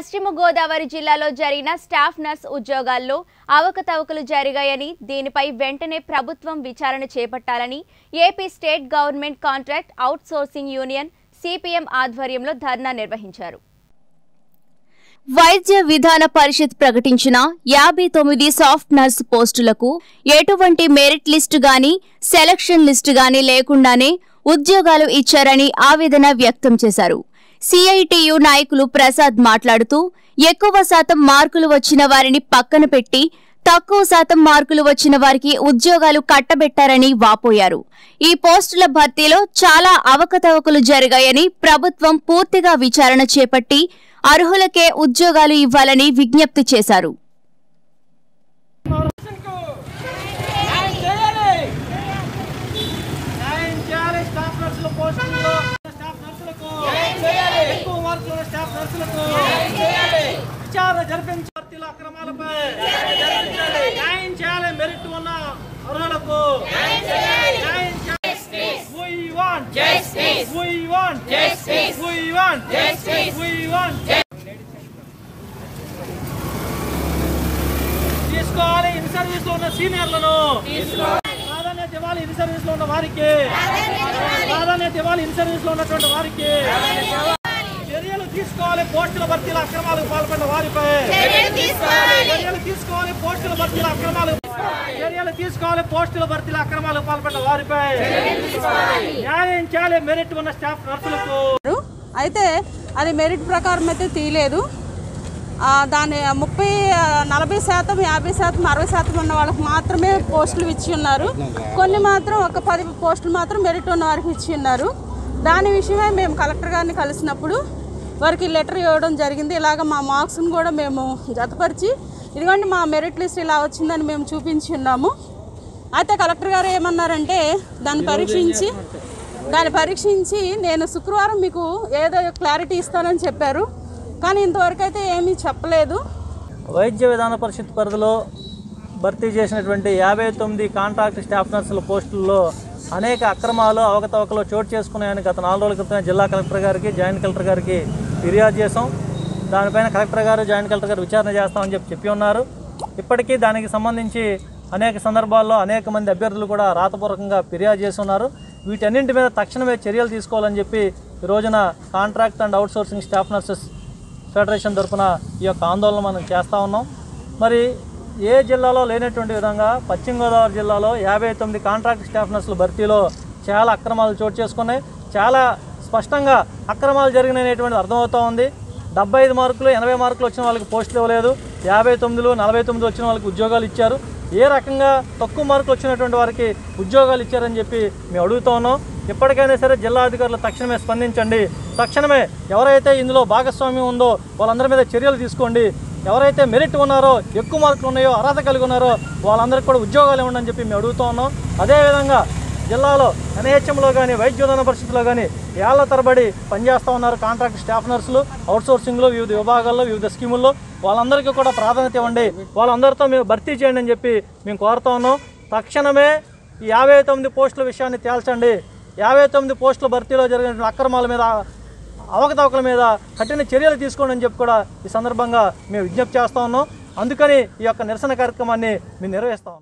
పశ్చిమ గోదావరి జిల్లాలో జరిగిన స్టాఫ్ నర్స్ ఉద్యోగాల్లో అవకతవకలు జరిగాయని దీనిపై వెంటనే ప్రభుత్వం విచారణ చేపట్టాలని AP state government contract outsourcing union CPM ఆధ్వర్యంలో ధర్నా నిర్వహించారు. వైద్య విధాన పరిషత్ ప్రకటించిన యాభై తొమ్మిది సాఫ్ట్ నర్స్ పోస్టులకు ఎటువంటి మెరిట్ లిస్టు గాని సెలక్షన్ లిస్టు గాని లేకుండానే ఉద్యోగాలు ఇచ్చారని ఆవేదన వ్యక్తం చేశారు. సిఐటియు నాయకులు ప్రసాద్ మాట్లాడుతూ ఎక్కువ శాతం మార్కులు వచ్చిన వారిని పక్కన పెట్టి తక్కువ శాతం మార్కులు వచ్చిన వారికి ఉద్యోగాలు కట్టబెట్టారని వాపోయారు. ఈ పోస్టుల భర్తీలో చాలా అవకతవకలు జరిగాయని ప్రభుత్వం పూర్తిగా విచారణ చేపట్టి అర్హులకే ఉద్యోగాలు ఇవ్వాలని విజ్ఞప్తి చేశారు న్యాయం చేయాలి న్యాయం చేయాలి స్టాఫ్ నర్సుల పోస్టుల్లో స్టాఫ్ నర్సులకు ఎక్కువ మార్కులు ఉన్న స్టాఫ్ నర్సులకు విచారణ జరిపించి భర్తీల అక్రమాలపై న్యాయం చేయాలి మెరిట్ ఉన్న అర్హులకు న్యాయం We want? Justice. We want? Justice. We want? Justice. We want? తీసుకోవాలి ఇన్ సర్వీస్లో ఉన్న సీనియర్లను. ప్రాధాన్యత ఇవ్వాలి ఇన్ సర్వీస్లో ఉన్న వారికి. ప్రాధాన్యత ఇవ్వాలి ఇన్ సర్వీస్లో ఉన్నటువంటి వారికి. తీసుకోవాలి పోస్టుల భర్తీల అక్రమాలకు పాల్పడిన వారిపై చర్యలు తీసుకోవాలి. పోస్టుల భర్తీల అక్రమాలు చర్యలు తీసుకోవాలి పోస్టుల భర్తీల అక్రమాలకు పాల్పడిన వారిపై న్యాయం చేయాలి మెరిట్ ఉన్న స్టాఫ్ నర్సులకు. అయితే అది మెరిట్ ప్రకారం అయితే తీయలేదు. ఆ, దాని ముప్పై నలభై శాతం యాభై శాతం అరవై శాతం ఉన్న వాళ్ళకి మాత్రమే పోస్టులు ఇచ్చి ఉన్నారు. కొన్ని మాత్రం ఒక పది పోస్టులు మాత్రం మెరిట్ ఉన్న వారికి ఇచ్చి ఉన్నారు. దాని విషయమై మేము కలెక్టర్ గారిని కలిసినప్పుడు వారికి లెటర్ ఇవ్వడం జరిగింది. ఇలాగ మా మార్క్స్ని కూడా మేము జతపరిచి ఇదిగోండి మా మెరిట్ లిస్ట్ ఇలా వచ్చిందని మేము చూపించి ఉన్నాము అయితే కలెక్టర్ గారు ఏమన్నారంటే దాన్ని పరీక్షించి దాన్ని పరీక్షించి నేను శుక్రవారం మీకు ఏదో క్లారిటీ ఇస్తానని చెప్పారు. కానీ ఇంతవరకు అయితే ఏమీ చెప్పలేదు. వైద్య విధాన పరిషత్ పరిధిలో భర్తీ చేసినటువంటి యాభై తొమ్మిది కాంట్రాక్ట్ స్టాఫ్ నర్సుల పోస్టుల్లో అనేక అక్రమాలు అవకతవకలు చోటు చేసుకున్నాయని గత నాలుగు రోజుల క్రితం జిల్లా కలెక్టర్ గారికి జాయింట్ కలెక్టర్ గారికి ఫిర్యాదు చేసాం దానిపైన కలెక్టర్ గారు జాయింట్ కలెక్టర్ గారు విచారణ చేస్తామని చెప్పి చెప్పి ఉన్నారు. ఇప్పటికీ దానికి సంబంధించి అనేక సందర్భాల్లో అనేక మంది అభ్యర్థులు కూడా రాతపూర్వకంగా ఫిర్యాదు చేస్తున్నారు వీటన్నింటి మీద తక్షణమే చర్యలు తీసుకోవాలని చెప్పి ఈ రోజున contract and outsourcing staff nurses federation తరఫున ఈ యొక్క ఆందోళన మనం చేస్తూ ఉన్నాం. మరి ఏ జిల్లాలో లేనటువంటి విధంగా పశ్చిమ గోదావరి జిల్లాలో యాభై తొమ్మిది కాంట్రాక్ట్ స్టాఫ్ నర్సుల భర్తీలో చాలా అక్రమాలు చోటు చేసుకున్నాయి. చాలా స్పష్టంగా అక్రమాలు జరిగినటువంటి అర్థమవుతూ ఉంది. డెబ్బై ఐదు మార్కులు ఎనభై మార్కులు వచ్చిన వాళ్ళకి పోస్టులు ఇవ్వలేదు. యాభై తొమ్మిదిలో నలభై తొమ్మిది వచ్చిన వాళ్ళకి ఉద్యోగాలు ఇచ్చారు. ఏ రకంగా తక్కువ మార్కులు వచ్చినటువంటి వారికి ఉద్యోగాలు ఇచ్చారని చెప్పి మేము అడుగుతా ఉన్నాం. ఇప్పటికైనా సరే జిల్లా అధికారులు తక్షణమే స్పందించండి. తక్షణమే ఎవరైతే ఇందులో భాగస్వామ్యం ఉందో వాళ్ళందరి మీద చర్యలు తీసుకోండి. ఎవరైతే మెరిట్ ఉన్నారో ఎక్కువ మార్కులు ఉన్నాయో అర్హత కలిగి ఉన్నారో వాళ్ళందరికీ కూడా ఉద్యోగాలు ఇవ్వండి అని చెప్పి మేము అడుగుతూ ఉన్నాం. అదేవిధంగా జిల్లాలో ఎన్హెచ్ఎంలో కానీ వైద్యోధన పరిస్థితుల్లో కానీ ఏళ్ళ తరబడి పనిచేస్తూ ఉన్నారు కాంట్రాక్ట్ స్టాఫ్ నర్సులు అవుట్సోర్సింగ్లో వివిధ విభాగాల్లో వివిధ స్కీముల్లో. వాళ్ళందరికీ కూడా ప్రాధాన్యత ఇవ్వండి. వాళ్ళందరితో మేము భర్తీ చేయండి అని చెప్పి మేము కోరుతా ఉన్నాం. తక్షణమే ఈ యాభై తొమ్మిది పోస్టుల విషయాన్ని తేల్చండి. యాభై తొమ్మిది పోస్టుల భర్తీలో జరిగిన అక్రమాల మీద అవకతవకల మీద కఠిన చర్యలు తీసుకోండి అని చెప్పి కూడా ఈ సందర్భంగా మేము విజ్ఞప్తి చేస్తా ఉన్నాం. అందుకని ఈ యొక్క నిరసన కార్యక్రమాన్ని మేము నిర్వహిస్తాం